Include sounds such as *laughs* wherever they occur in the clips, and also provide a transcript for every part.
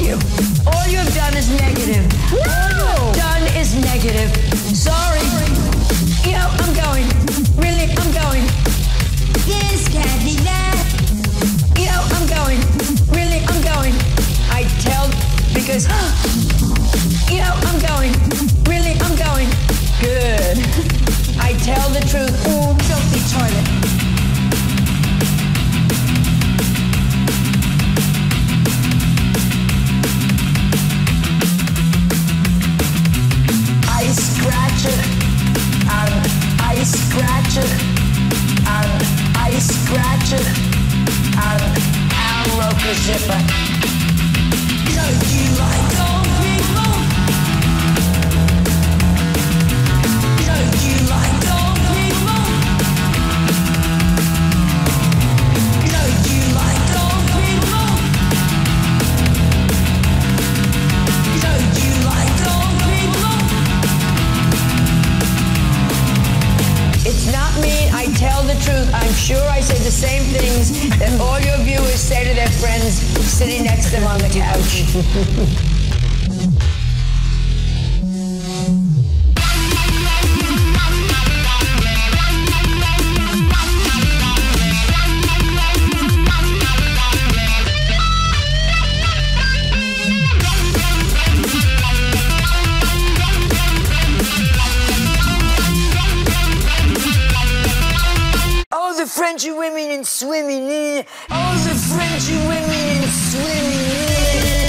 you. All you have done is negative. All you have done is negative. Sorry. A zipper. Don't you truth. I'm sure I say the same things that all your viewers say to their friends sitting next to them on the couch. *laughs* the Frenchy women in swimming. Oh, the Frenchy women in swimming. eh.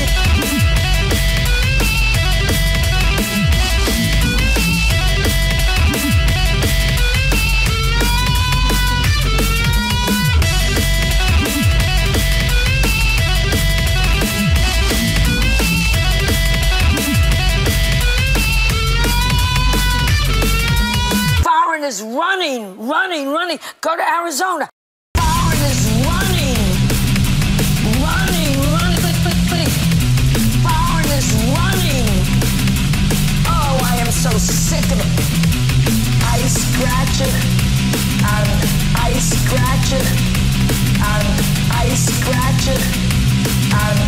Running, running, running. Go to Arizona. Foreigners running, running, running. Click, click. Foreigners running. Oh, I am so sick of it. I scratch it I scratch it and I scratch it and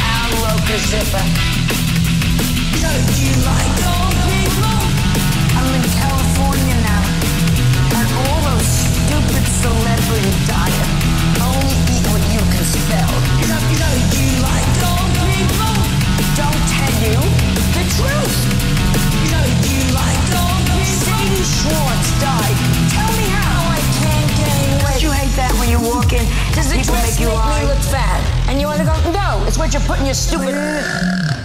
I'll rope a zipper. Don't you like what you're putting your stupid...